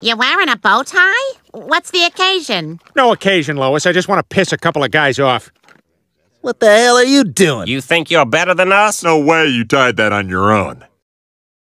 You're wearing a bow tie? What's the occasion? No occasion, Lois. I just want to piss a couple of guys off. What the hell are you doing? You think you're better than us? No way you tied that on your own.